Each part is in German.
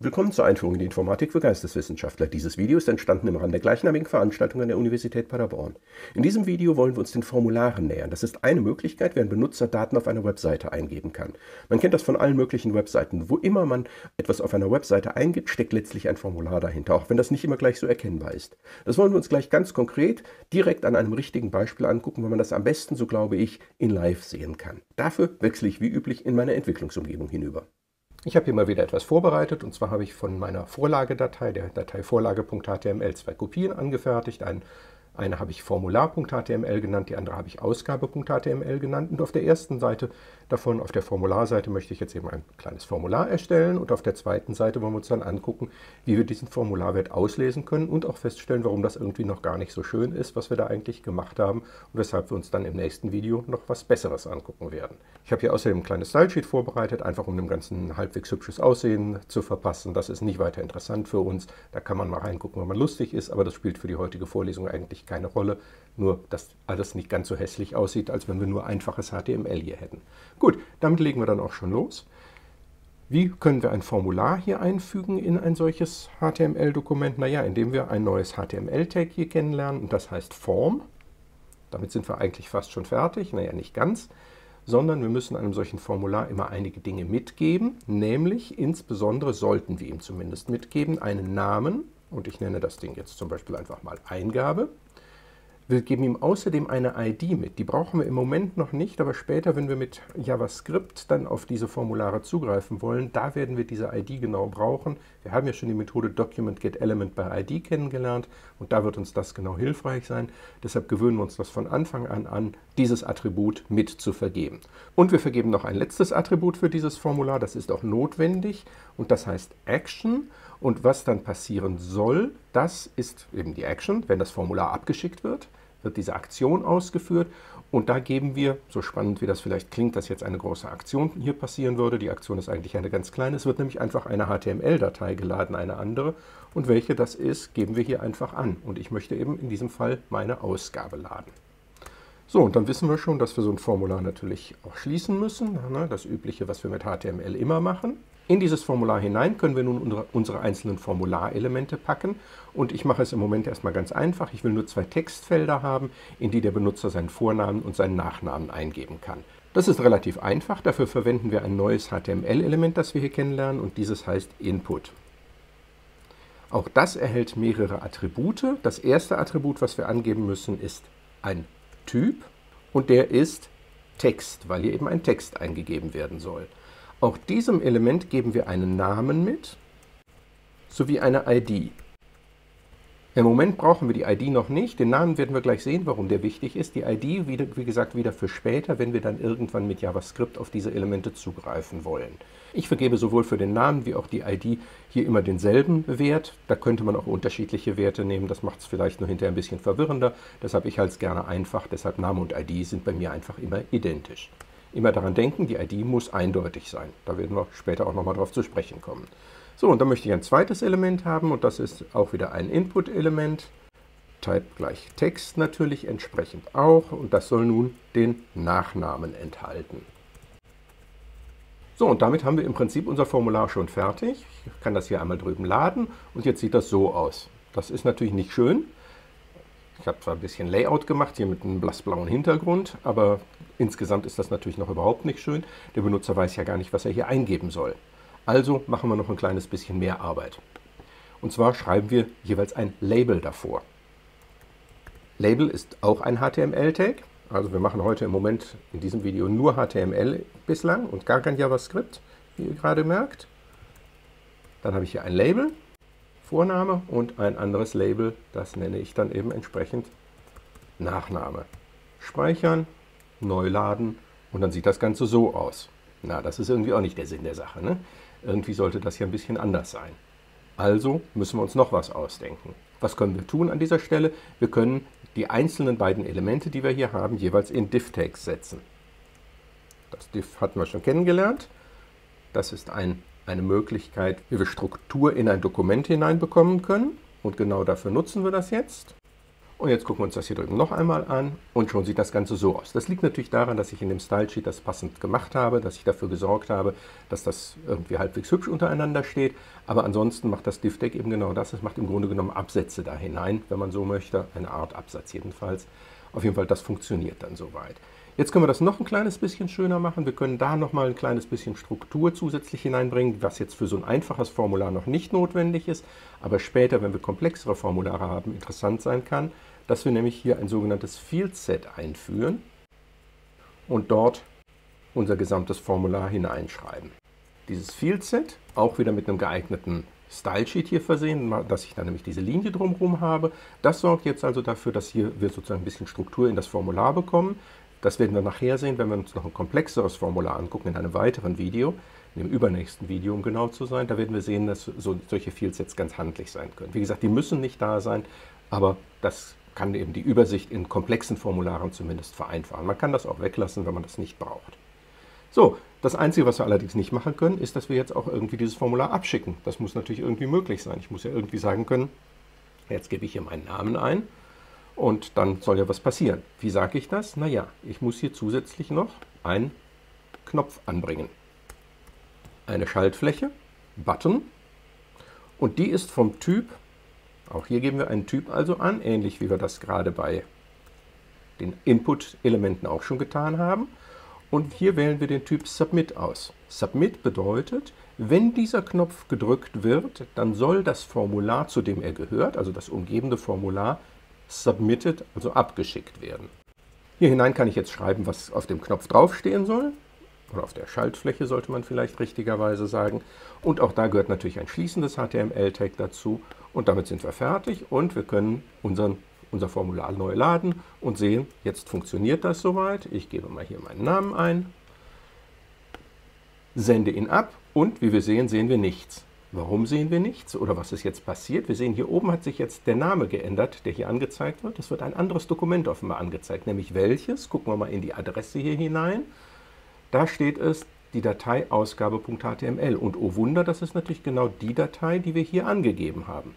Willkommen zur Einführung in die Informatik für Geisteswissenschaftler. Dieses Video ist entstanden im Rahmen der gleichnamigen Veranstaltung an der Universität Paderborn. In diesem Video wollen wir uns den Formularen nähern. Das ist eine Möglichkeit, wie ein Benutzer Daten auf einer Webseite eingeben kann. Man kennt das von allen möglichen Webseiten. Wo immer man etwas auf einer Webseite eingibt, steckt letztlich ein Formular dahinter, auch wenn das nicht immer gleich so erkennbar ist. Das wollen wir uns gleich ganz konkret direkt an einem richtigen Beispiel angucken, weil man das am besten, so glaube ich, in Live sehen kann. Dafür wechsle ich wie üblich in meine Entwicklungsumgebung hinüber. Ich habe hier mal wieder etwas vorbereitet und zwar habe ich von meiner Vorlagedatei, der Datei vorlage.html, zwei Kopien angefertigt. Ein eine habe ich Formular.html genannt, die andere habe ich Ausgabe.html genannt. Und auf der ersten Seite davon, auf der Formularseite, möchte ich jetzt eben ein kleines Formular erstellen. Und auf der zweiten Seite wollen wir uns dann angucken, wie wir diesen Formularwert auslesen können und auch feststellen, warum das irgendwie noch gar nicht so schön ist, was wir da eigentlich gemacht haben und weshalb wir uns dann im nächsten Video noch was Besseres angucken werden. Ich habe hier außerdem ein kleines Stylesheet vorbereitet, einfach um dem Ganzen halbwegs hübsches Aussehen zu verpassen. Das ist nicht weiter interessant für uns. Da kann man mal reingucken, wenn man lustig ist, aber das spielt für die heutige Vorlesung eigentlich keine Rolle, nur dass alles nicht ganz so hässlich aussieht, als wenn wir nur einfaches HTML hier hätten. Gut, damit legen wir dann auch schon los. Wie können wir ein Formular hier einfügen in ein solches HTML-Dokument? Naja, indem wir ein neues HTML-Tag hier kennenlernen und das heißt Form. Damit sind wir eigentlich fast schon fertig, naja, nicht ganz, sondern wir müssen einem solchen Formular immer einige Dinge mitgeben, nämlich insbesondere sollten wir ihm zumindest mitgeben einen Namen, und ich nenne das Ding jetzt zum Beispiel einfach mal Eingabe, wir geben ihm außerdem eine ID mit. Die brauchen wir im Moment noch nicht, aber später, wenn wir mit JavaScript dann auf diese Formulare zugreifen wollen, da werden wir diese ID genau brauchen. Wir haben ja schon die Methode Document Get Element by ID kennengelernt und da wird uns das genau hilfreich sein. Deshalb gewöhnen wir uns das von Anfang an an, dieses Attribut mit zu vergeben. Und wir vergeben noch ein letztes Attribut für dieses Formular, das ist auch notwendig und das heißt Action. Und was dann passieren soll, das ist eben die Action, wenn das Formular abgeschickt wird wird diese Aktion ausgeführt. Und da geben wir, so spannend wie das vielleicht klingt, dass jetzt eine große Aktion hier passieren würde, die Aktion ist eigentlich eine ganz kleine, es wird nämlich einfach eine HTML-Datei geladen, eine andere. Und welche das ist, geben wir hier einfach an. Und ich möchte eben in diesem Fall meine Ausgabe laden. So, und dann wissen wir schon, dass wir so ein Formular natürlich auch schließen müssen, das übliche, was wir mit HTML immer machen. In dieses Formular hinein können wir nun unsere einzelnen Formularelemente packen und ich mache es im Moment erstmal ganz einfach. Ich will nur zwei Textfelder haben, in die der Benutzer seinen Vornamen und seinen Nachnamen eingeben kann. Das ist relativ einfach, dafür verwenden wir ein neues HTML-Element, das wir hier kennenlernen und dieses heißt Input. Auch das erhält mehrere Attribute. Das erste Attribut, was wir angeben müssen, ist ein Typ und der ist Text, weil hier eben ein Text eingegeben werden soll. Auch diesem Element geben wir einen Namen mit sowie eine ID. Im Moment brauchen wir die ID noch nicht. Den Namen werden wir gleich sehen, warum der wichtig ist. Die ID, wie gesagt, wieder für später, wenn wir dann irgendwann mit JavaScript auf diese Elemente zugreifen wollen. Ich vergebe sowohl für den Namen wie auch die ID hier immer denselben Wert. Da könnte man auch unterschiedliche Werte nehmen. Das macht es vielleicht nur hinterher ein bisschen verwirrender. Deshalb ich halte es gerne einfach. Deshalb Name und ID sind bei mir einfach immer identisch. Immer daran denken, die ID muss eindeutig sein. Da werden wir später auch nochmal drauf zu sprechen kommen. So, und dann möchte ich ein zweites Element haben und das ist auch wieder ein Input-Element. Type gleich Text natürlich entsprechend auch und das soll nun den Nachnamen enthalten. So, und damit haben wir im Prinzip unser Formular schon fertig. Ich kann das hier einmal drüben laden und jetzt sieht das so aus. Das ist natürlich nicht schön. Ich habe zwar ein bisschen Layout gemacht, hier mit einem blassblauen Hintergrund, aber insgesamt ist das natürlich noch überhaupt nicht schön. Der Benutzer weiß ja gar nicht, was er hier eingeben soll. Also machen wir noch ein kleines bisschen mehr Arbeit. Und zwar schreiben wir jeweils ein Label davor. Label ist auch ein HTML-Tag. Also wir machen heute im Moment in diesem Video nur HTML bislang und gar kein JavaScript, wie ihr gerade merkt. Dann habe ich hier ein Label, Vorname und ein anderes Label, das nenne ich dann eben entsprechend Nachname. Speichern, neu laden und dann sieht das Ganze so aus. Na, das ist irgendwie auch nicht der Sinn der Sache. Ne? Irgendwie sollte das hier ein bisschen anders sein. Also müssen wir uns noch was ausdenken. Was können wir tun an dieser Stelle? Wir können die einzelnen beiden Elemente, die wir hier haben, jeweils in div-Tags setzen. Das div hatten wir schon kennengelernt. Das ist ein, eine Möglichkeit, wie wir Struktur in ein Dokument hineinbekommen können. Und genau dafür nutzen wir das jetzt. Und jetzt gucken wir uns das hier drüben noch einmal an und schon sieht das Ganze so aus. Das liegt natürlich daran, dass ich in dem Style Sheet das passend gemacht habe, dass ich dafür gesorgt habe, dass das irgendwie halbwegs hübsch untereinander steht. Aber ansonsten macht das Div-Deck eben genau das. Es macht im Grunde genommen Absätze da hinein, wenn man so möchte. Eine Art Absatz jedenfalls. Auf jeden Fall, das funktioniert dann soweit. Jetzt können wir das noch ein kleines bisschen schöner machen. Wir können da noch mal ein kleines bisschen Struktur zusätzlich hineinbringen, was jetzt für so ein einfaches Formular noch nicht notwendig ist, aber später, wenn wir komplexere Formulare haben, interessant sein kann dass wir nämlich hier ein sogenanntes Field Set einführen und dort unser gesamtes Formular hineinschreiben. Dieses Field Set, auch wieder mit einem geeigneten Style Sheet hier versehen, dass ich dann nämlich diese Linie drumherum habe. Das sorgt jetzt also dafür, dass hier wir sozusagen ein bisschen Struktur in das Formular bekommen. Das werden wir nachher sehen, wenn wir uns noch ein komplexeres Formular angucken in einem weiteren Video, in dem übernächsten Video, um genau zu sein. Da werden wir sehen, dass so, solche Field Sets ganz handlich sein können. Wie gesagt, die müssen nicht da sein, aber das kann eben die Übersicht in komplexen Formularen zumindest vereinfachen. Man kann das auch weglassen, wenn man das nicht braucht. So, das Einzige, was wir allerdings nicht machen können, ist, dass wir jetzt auch irgendwie dieses Formular abschicken. Das muss natürlich irgendwie möglich sein. Ich muss ja irgendwie sagen können, jetzt gebe ich hier meinen Namen ein und dann soll ja was passieren. Wie sage ich das? Naja, ich muss hier zusätzlich noch einen Knopf anbringen. Eine Schaltfläche, Button, und die ist vom Typ auch hier geben wir einen Typ also an, ähnlich wie wir das gerade bei den Input-Elementen auch schon getan haben. Und hier wählen wir den Typ Submit aus. Submit bedeutet, wenn dieser Knopf gedrückt wird, dann soll das Formular, zu dem er gehört, also das umgebende Formular, submitted, also abgeschickt werden. Hier hinein kann ich jetzt schreiben, was auf dem Knopf draufstehen soll. Oder auf der Schaltfläche sollte man vielleicht richtigerweise sagen. Und auch da gehört natürlich ein schließendes HTML-Tag dazu. Und damit sind wir fertig und wir können unseren, unser Formular neu laden und sehen, jetzt funktioniert das soweit. Ich gebe mal hier meinen Namen ein, sende ihn ab und wie wir sehen, sehen wir nichts. Warum sehen wir nichts oder was ist jetzt passiert? Wir sehen, hier oben hat sich jetzt der Name geändert, der hier angezeigt wird. Es wird ein anderes Dokument offenbar angezeigt, nämlich welches? Gucken wir mal in die Adresse hier hinein. Da steht es die Datei Ausgabe.html. Und oh Wunder, das ist natürlich genau die Datei, die wir hier angegeben haben.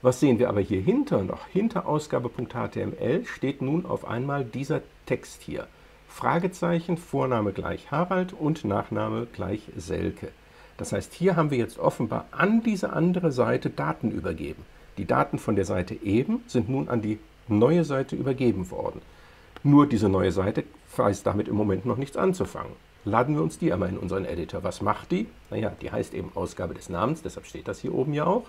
Was sehen wir aber hier hinter noch? Hinter Ausgabe.html steht nun auf einmal dieser Text hier. Fragezeichen, Vorname gleich Harald und Nachname gleich Selke. Das heißt, hier haben wir jetzt offenbar an diese andere Seite Daten übergeben. Die Daten von der Seite eben sind nun an die neue Seite übergeben worden. Nur diese neue Seite weiß damit im Moment noch nichts anzufangen laden wir uns die einmal in unseren Editor. Was macht die? Naja, die heißt eben Ausgabe des Namens, deshalb steht das hier oben ja auch.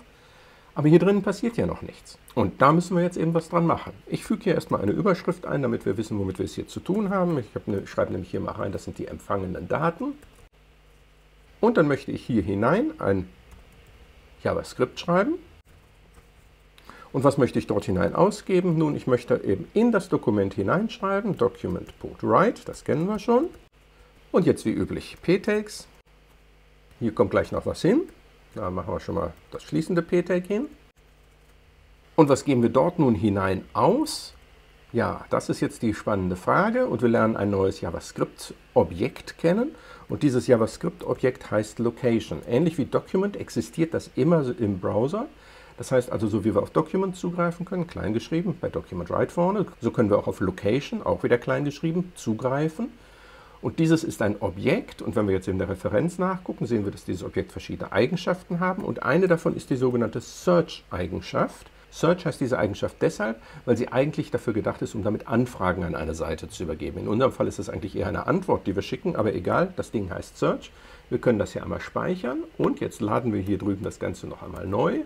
Aber hier drin passiert ja noch nichts. Und da müssen wir jetzt eben was dran machen. Ich füge hier erstmal eine Überschrift ein, damit wir wissen, womit wir es hier zu tun haben. Ich eine, schreibe nämlich hier mal rein, das sind die empfangenen Daten. Und dann möchte ich hier hinein ein JavaScript schreiben. Und was möchte ich dort hinein ausgeben? Nun, ich möchte eben in das Dokument hineinschreiben, document.write, das kennen wir schon. Und jetzt wie üblich p-Takes. Hier kommt gleich noch was hin. Da machen wir schon mal das schließende p-Take hin. Und was geben wir dort nun hinein aus? Ja, das ist jetzt die spannende Frage und wir lernen ein neues JavaScript-Objekt kennen. Und dieses JavaScript-Objekt heißt Location. Ähnlich wie Document existiert das immer im Browser. Das heißt also, so wie wir auf Document zugreifen können, kleingeschrieben, bei Document Write vorne, so können wir auch auf Location, auch wieder kleingeschrieben, zugreifen. Und dieses ist ein Objekt und wenn wir jetzt in der Referenz nachgucken, sehen wir, dass dieses Objekt verschiedene Eigenschaften haben und eine davon ist die sogenannte Search-Eigenschaft. Search heißt diese Eigenschaft deshalb, weil sie eigentlich dafür gedacht ist, um damit Anfragen an eine Seite zu übergeben. In unserem Fall ist es eigentlich eher eine Antwort, die wir schicken, aber egal, das Ding heißt Search. Wir können das hier einmal speichern und jetzt laden wir hier drüben das Ganze noch einmal neu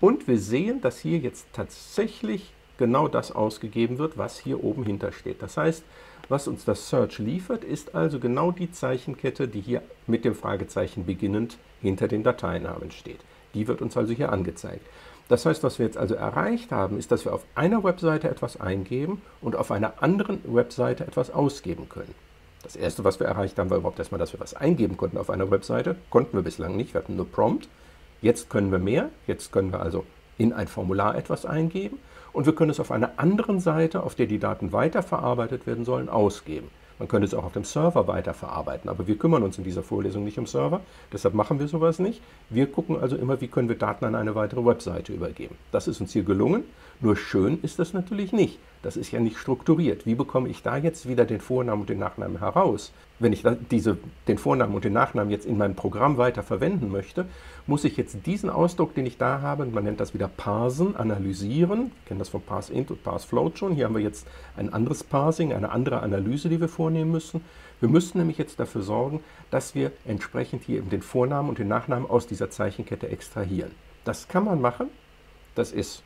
und wir sehen, dass hier jetzt tatsächlich genau das ausgegeben wird, was hier oben hintersteht. Das heißt, was uns das Search liefert, ist also genau die Zeichenkette, die hier mit dem Fragezeichen beginnend hinter dem Dateinamen steht. Die wird uns also hier angezeigt. Das heißt, was wir jetzt also erreicht haben, ist, dass wir auf einer Webseite etwas eingeben und auf einer anderen Webseite etwas ausgeben können. Das erste, was wir erreicht haben, war überhaupt erstmal, dass wir was eingeben konnten auf einer Webseite. Konnten wir bislang nicht, wir hatten nur Prompt. Jetzt können wir mehr. Jetzt können wir also in ein Formular etwas eingeben und wir können es auf einer anderen Seite, auf der die Daten weiterverarbeitet werden sollen, ausgeben. Man könnte es auch auf dem Server weiterverarbeiten, aber wir kümmern uns in dieser Vorlesung nicht um Server, deshalb machen wir sowas nicht. Wir gucken also immer, wie können wir Daten an eine weitere Webseite übergeben. Das ist uns hier gelungen, nur schön ist das natürlich nicht. Das ist ja nicht strukturiert. Wie bekomme ich da jetzt wieder den Vornamen und den Nachnamen heraus? Wenn ich diese, den Vornamen und den Nachnamen jetzt in meinem Programm weiter verwenden möchte, muss ich jetzt diesen Ausdruck, den ich da habe, man nennt das wieder parsen, analysieren. Ich kenne das von parseInt und parseFloat schon. Hier haben wir jetzt ein anderes Parsing, eine andere Analyse, die wir vornehmen müssen. Wir müssen nämlich jetzt dafür sorgen, dass wir entsprechend hier eben den Vornamen und den Nachnamen aus dieser Zeichenkette extrahieren. Das kann man machen. Das ist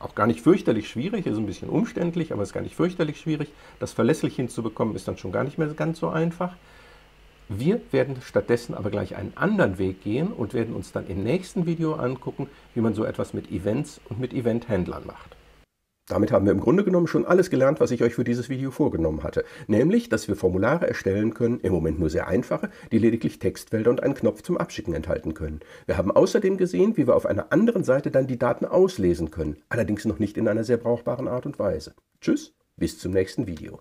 auch gar nicht fürchterlich schwierig, ist ein bisschen umständlich, aber ist gar nicht fürchterlich schwierig. Das verlässlich hinzubekommen ist dann schon gar nicht mehr ganz so einfach. Wir werden stattdessen aber gleich einen anderen Weg gehen und werden uns dann im nächsten Video angucken, wie man so etwas mit Events und mit Event-Händlern macht. Damit haben wir im Grunde genommen schon alles gelernt, was ich euch für dieses Video vorgenommen hatte. Nämlich, dass wir Formulare erstellen können, im Moment nur sehr einfache, die lediglich Textfelder und einen Knopf zum Abschicken enthalten können. Wir haben außerdem gesehen, wie wir auf einer anderen Seite dann die Daten auslesen können, allerdings noch nicht in einer sehr brauchbaren Art und Weise. Tschüss, bis zum nächsten Video.